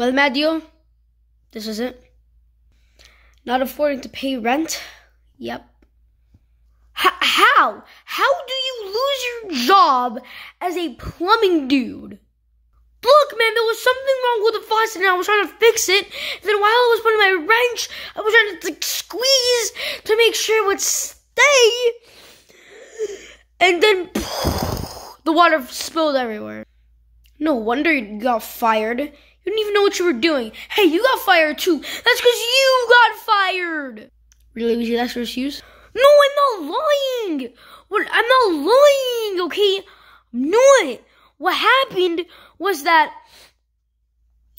Well, Mario, this is it. Not affording to pay rent? Yep. H- how? How do you lose your job as a plumbing dude? Look, man, there was something wrong with the faucet and I was trying to fix it. Then while I was putting my wrench, I was trying to like, squeeze to make sure it would stay. And then the water spilled everywhere. No wonder you got fired. You didn't even know what you were doing. Hey, you got fired too. That's because you got fired. Really, Luigi, that's your excuse? No, I'm not lying. What? I'm not lying, okay? I'm not. What happened was that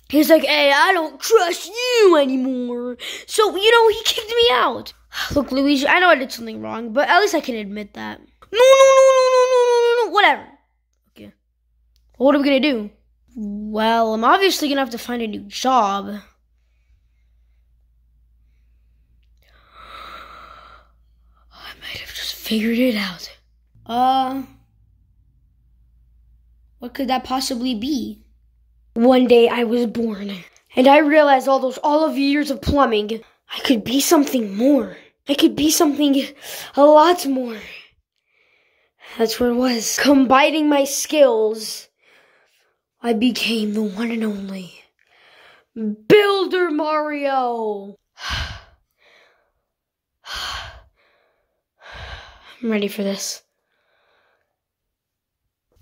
he's like, hey, I don't trust you anymore. So, you know, he kicked me out. Look, Luigi, I know I did something wrong, but at least I can admit that. No, no, no, no, no, no, no, no, whatever. Okay. What are we gonna do? Well, I'm obviously gonna have to find a new job. I might have just figured it out. Uh, what could that possibly be? One day I was born, and I realized all those all of years of plumbing, I could be something more. I could be something a lot more. That's what it was. Combining my skills, I became the one and only Builder Mario. I'm ready for this.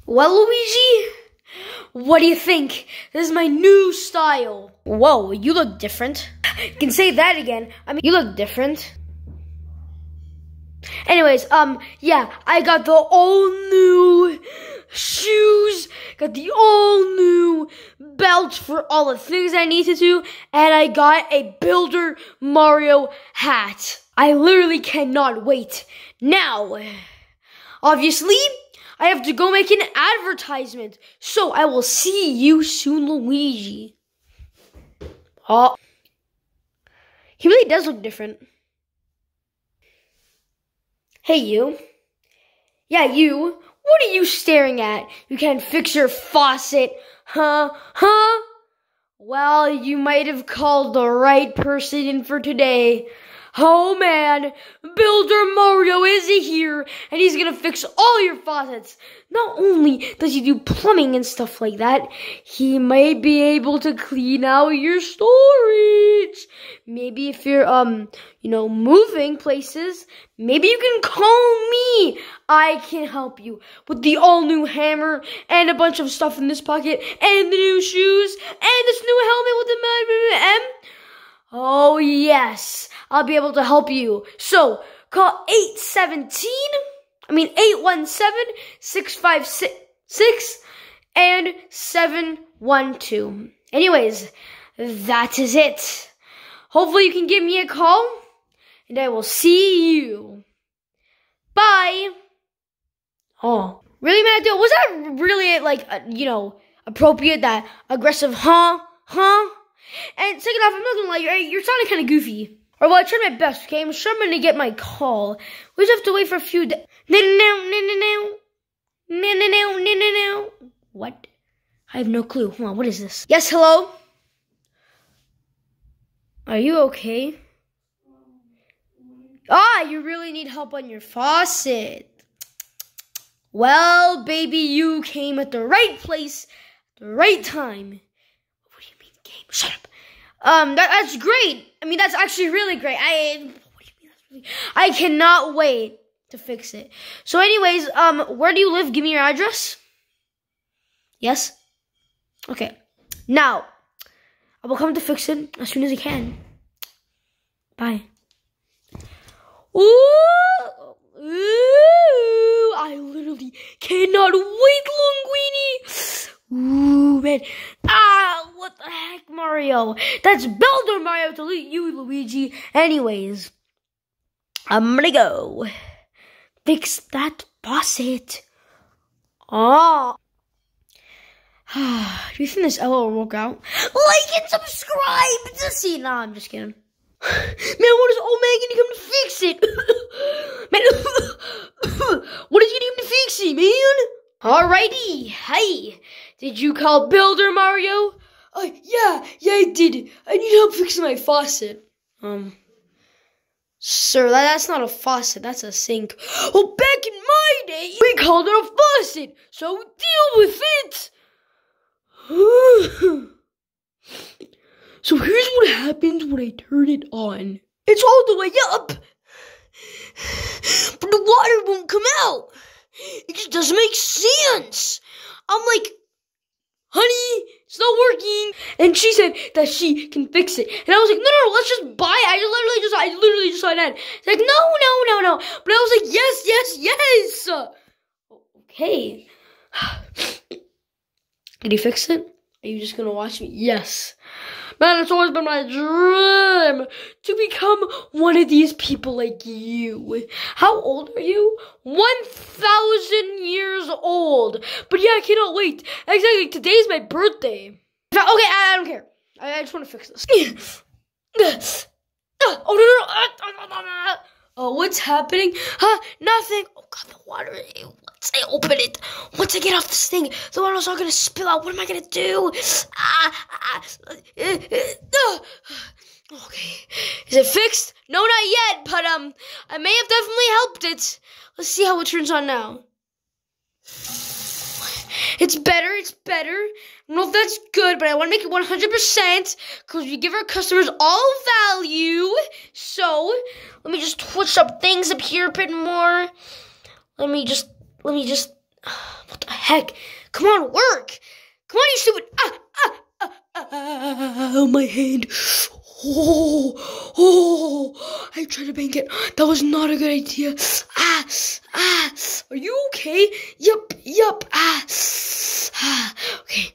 Well, Luigi, what do you think? This is my new style. Whoa, you look different. You can say that again. I mean, you look different. Anyways, um, yeah, I got the all new shoes, got the all new belt for all the things I need to, do, and I got a Builder Mario hat. I literally cannot wait. Now, obviously, I have to go make an advertisement. So I will see you soon, Luigi. Oh, he really does look different. Hey, you. Yeah, you. What are you staring at? You can't fix your faucet, huh? Huh? Well, you might have called the right person in for today. Oh man, Builder Mario is here, and he's gonna fix all your faucets. Not only does he do plumbing and stuff like that, he might be able to clean out your storage. Maybe if you're, um, you know, moving places, maybe you can call me. I can help you with the all new hammer and a bunch of stuff in this pocket and the new shoes and this new helmet with the M. Oh, yes. I'll be able to help you. So, call 817, I mean 817-656 and 712. Anyways, that is it. Hopefully you can give me a call and I will see you. Bye. Oh, really, Matthew? Was that really like, uh, you know, appropriate? That aggressive, huh? Huh? And second off, I'm not gonna lie, you're, you're sounding kind of goofy. Or well, I tried my best, okay? I'm sure I'm gonna get my call. We just have to wait for a few days. No, no, no, no, no. No, no, no, no, no, no. What? I have no clue. Hold on, what is this? Yes, hello? Are you okay? Ah, you really need help on your faucet. Well, baby, you came at the right place, the right time. Shut up. Um, that, that's great. I mean, that's actually really great. I, I cannot wait to fix it. So, anyways, um, where do you live? Give me your address. Yes. Okay. Now, I will come to fix it as soon as I can. Bye. Ooh, ooh, I literally cannot wait, Linguini. Ooh, man. Ah, what the heck, Mario? That's Builder Mario to you, Luigi. Anyways, I'm gonna go fix that faucet. Oh. Do you think this Ella will work out? Like and subscribe to see. Nah, I'm just kidding. Man, what is old man gonna come to fix it? man, what is he gonna come to fix it, man? Alrighty, hey, did you call Builder Mario? Uh, yeah, yeah, I did. I need help fixing my faucet. Um, sir, that, that's not a faucet. That's a sink. Well, back in my day, we called it a faucet. So deal with it. so here's what happens when I turn it on. It's all the way up, but the water won't come out. It just doesn't make sense. I'm like, honey, it's not working. And she said that she can fix it. And I was like, no, no, no let's just buy it. I literally just, I literally just saw that. It's like, no, no, no, no. But I was like, yes, yes, yes. Okay. Did he fix it? Are you just gonna watch me? Yes. Man, it's always been my dream to become one of these people like you. How old are you? 1,000 years old. But yeah, I cannot wait. Exactly, today's my birthday. Okay, I, don't care. I, just want to fix this. oh, no, no, no. Uh, uh, uh, oh, what's happening? Huh? Nothing. Oh, God, the water. I open it, once I get off this thing, the water's all gonna spill out. What am I gonna do? Ah, ah, uh, uh, okay. Is it fixed? No, not yet, but, um, I may have definitely helped it. Let's see how it turns on now. It's better, it's better. I don't know if that's good, but I want to make it 100% because we give our customers all value. So, let me just twitch up things up here a bit more. Let me just, let me just, what the heck? Come on, work. Come on, you stupid. Ah, ah, ah, ah, ah, my hand. Oh, oh, I tried to bank it. That was not a good idea. Ah, ah, are you okay? Yup, yup, ah, ah, okay.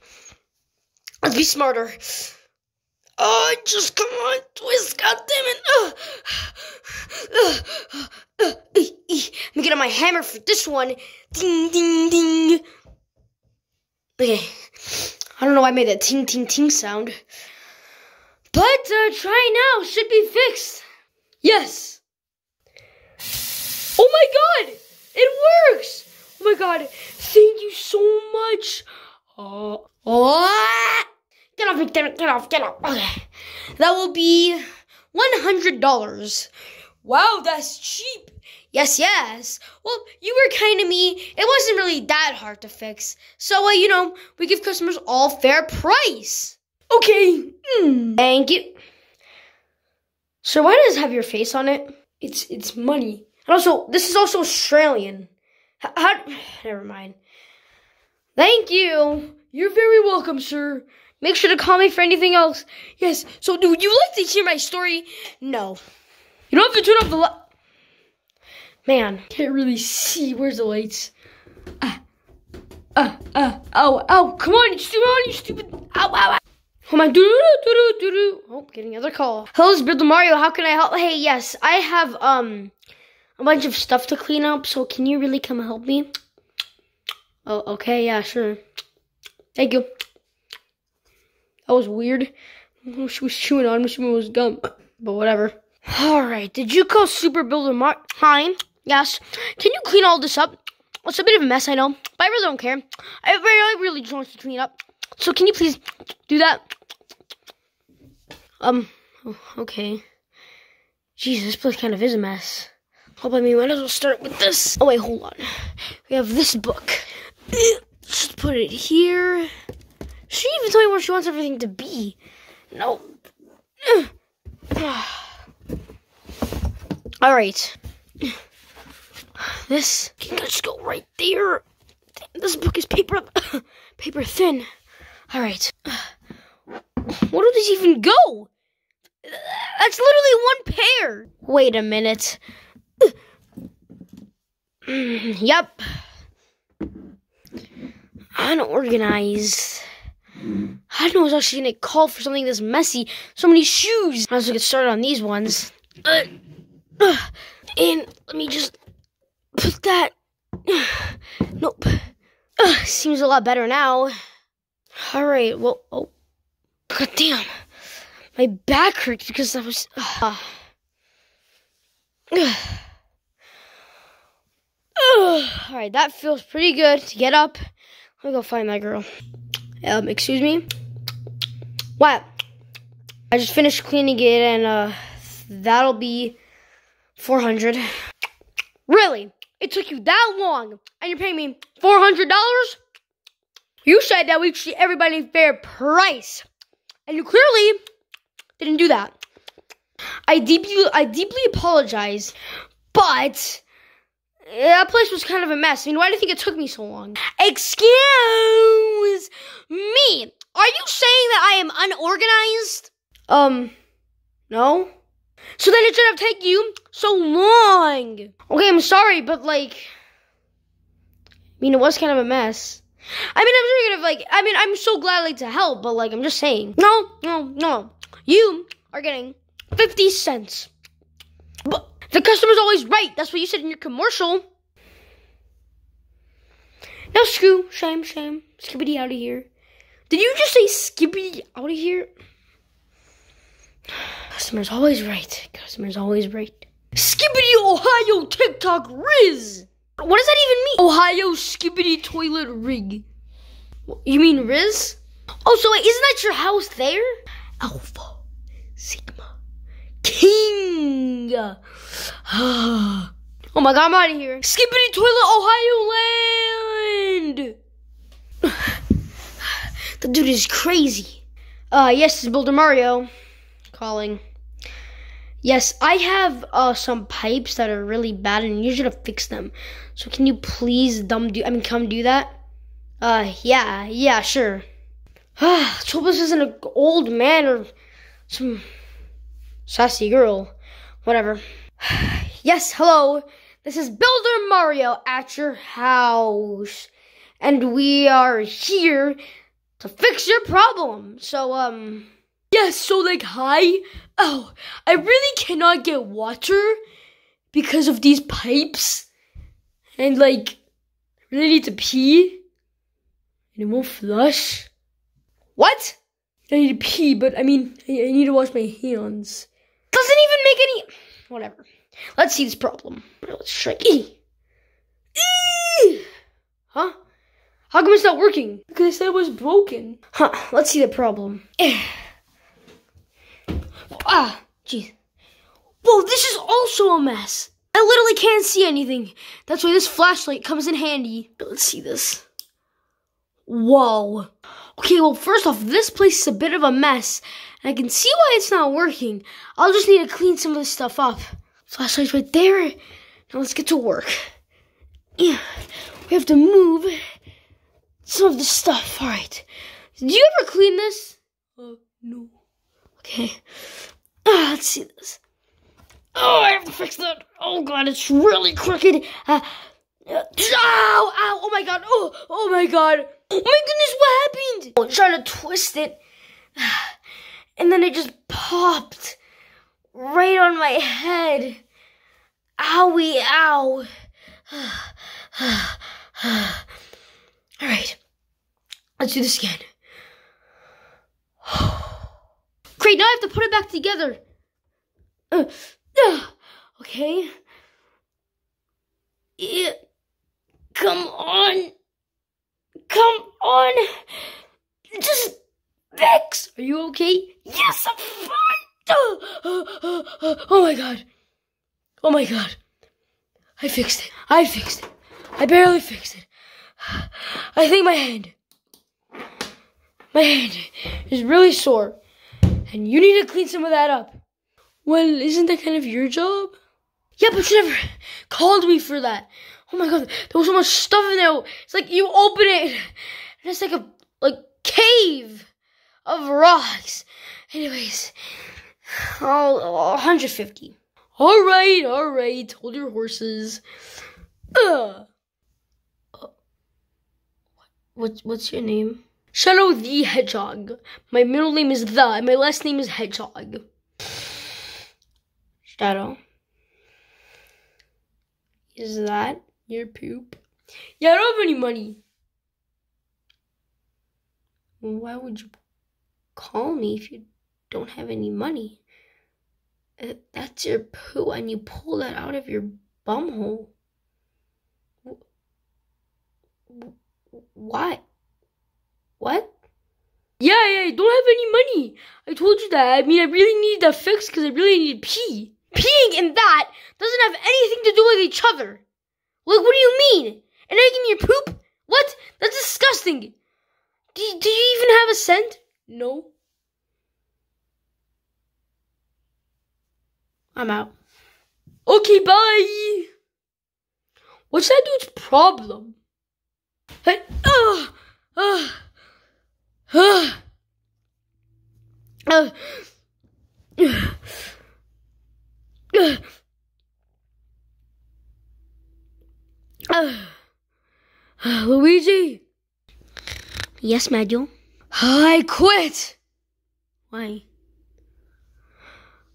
Let's be smarter. Oh, just come on, twist, god damn it. Uh, uh, uh, uh, Let me get on my hammer for this one. Ding, ding, ding. Okay. I don't know why I made that ting, ting, ting sound. But uh, try now should be fixed. Yes. Oh my god! It works! Oh my god, thank you so much. Uh, oh, get off, get, get off, get off. Okay. That will be $100. Wow, that's cheap. Yes, yes. Well, you were kind to me. It wasn't really that hard to fix. So, uh, you know, we give customers all fair price. Okay. Mm. Thank you. So why does it have your face on it? It's it's money. And also, this is also Australian. How, how never mind. Thank you. You're very welcome, sir. Make sure to call me for anything else. Yes. So, do you like to hear my story? No. You don't have to turn off the light. Man, can't really see. Where's the lights? Ah, ah, ah, ow, ow. Come on, you stupid, you stupid. Ow, ow, ow. Oh my, doo doo doo doo doo. Oh, getting another call. Hello, it's Builder Mario. How can I help? Hey, yes, I have um a bunch of stuff to clean up. So can you really come help me? Oh, okay, yeah, sure. Thank you. That was weird. She was chewing on me. She was gum, but whatever. All right. Did you call Super Builder Mark Hi. Yes. Can you clean all this up? It's a bit of a mess, I know, but I really don't care. I really, really just want to clean it up. So can you please do that? Um, okay. Jesus, this place kind of is a mess. Oh, I mean, might as well start with this. Oh, wait, hold on. We have this book. Just put it here. Even told me where she wants everything to be. No. All right. This can just go right there. This book is paper paper thin. All right. Where do these even go? That's literally one pair. Wait a minute. yep. Unorganized. I didn't know I was actually gonna call for something this messy. So many shoes. I was gonna get started on these ones. Uh, uh, and let me just put that. nope. Uh, seems a lot better now. All right. Well, oh, god damn, my back hurts because I was. Uh, uh, all right, that feels pretty good to get up. Let me go find that girl. Um, excuse me. What? I just finished cleaning it and uh, that'll be 400. Really? It took you that long and you're paying me $400? You said that we treat everybody fair price. And you clearly didn't do that. I deeply I deeply apologize, but that place was kind of a mess. I mean, why do you think it took me so long? Excuse me. Are you saying that I am unorganized? Um, no. So then it should have taken you so long. Okay, I'm sorry, but like, I mean, it was kind of a mess. I mean, I'm sure have like, I mean, I'm so glad like to help, but like, I'm just saying. No, no, no. You are getting 50 cents. The customer's always right. That's what you said in your commercial. Now screw, shame, shame. Skibidi out of here. Did you just say skibidi out of here? Customer's always right. Customer's always right. Skibidi Ohio TikTok Rizz. What does that even mean? Ohio Skibidi Toilet Rig. You mean Rizz? Oh, so wait, isn't that your house there? Alpha Sigma King. oh my god, I'm out of here. Skibidi Toilet Ohio Land. the dude is crazy. Uh, yes, it's Builder Mario calling. Yes, I have uh, some pipes that are really bad and you should have fixed them. So can you please dumb do I mean come do that? Uh yeah, yeah, sure. Let's hope this isn't an old man or some sassy girl. Whatever. yes, hello. This is Builder Mario at your house. And we are here to fix your problem. So um Yes, so like, hi. Oh, I really cannot get water because of these pipes. And like, I really need to pee. And it won't flush. What? I need to pee, but I mean, I, I need to wash my hands. Doesn't even make any. Whatever. Let's see this problem. Let's try. Huh? How come it's not working? Because I said it was broken. Huh, let's see the problem. Ah, jeez. Whoa, this is also a mess. I literally can't see anything. That's why this flashlight comes in handy. But Let's see this. Whoa. Okay, well, first off, this place is a bit of a mess. And I can see why it's not working. I'll just need to clean some of this stuff up. Flashlight's right there. Now let's get to work. Yeah, we have to move some of the stuff. All right. Did you ever clean this? Uh, no. Okay. Ah, let's see this. Oh, I have to fix that. Oh god, it's really crooked. Uh, uh, ow, ow, oh my god, oh, oh my god. Oh my goodness, what happened? I'm trying to twist it. And then it just popped right on my head. Owie, ow. Alright, let's do this again. Great, now I have to put it back together. Okay. Yeah. Come on. Come on. Just fix. Are you okay? Yes, I'm fine. oh my god. Oh my god. I fixed it. I fixed it. I barely fixed it. I think my hand. My hand is really sore and you need to clean some of that up. Well, isn't that kind of your job? Yeah, but you never called me for that. Oh my god, there was so much stuff in there. It's like you open it, and it's like a like cave of rocks. Anyways, I'll, 150. All right, all right. Hold your horses. Uh. What, what's your name? Shadow the Hedgehog. My middle name is The, and my last name is Hedgehog. Shadow. Is that your poop? Yeah, I don't have any money. Why would you call me if you don't have any money? Uh, that's your poo, and you pull that out of your bumhole. What? What? Yeah, yeah, I don't have any money. I told you that. I mean, I really need that fix because I really need pee. Peeing and that doesn't have anything to do with each other. Like, what do you mean? And I give me your poop? What? That's disgusting. Do, do you even have a scent? No. I'm out. Okay, bye. What's that dude's problem? Hey, uh, uh, uh, uh, uh, Luigi? Yes, Manuel? I quit. Why?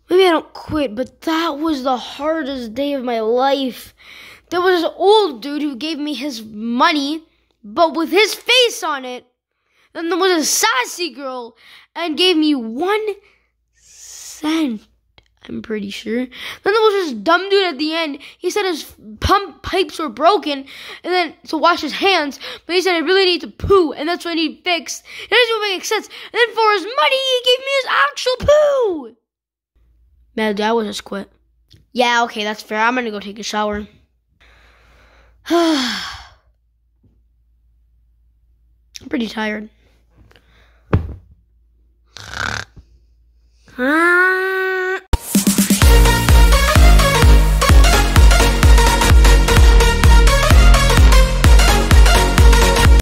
Maybe I don't quit, but that was the hardest day of my life. There was this old dude who gave me his money, but with his face on it. Then there was a sassy girl and gave me one cent. I'm pretty sure. Then there was this dumb dude at the end. He said his pump pipes were broken, and then to wash his hands. But he said I really need to poo, and that's what I need fixed. It doesn't make sense. And then for his money, he gave me his actual poo. Man, that was just quit. Yeah, okay, that's fair. I'm gonna go take a shower. I'm pretty tired. Ah.